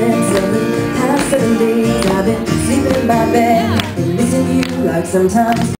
seven, past seven days I've been sleeping in my bed, missing you like sometimes.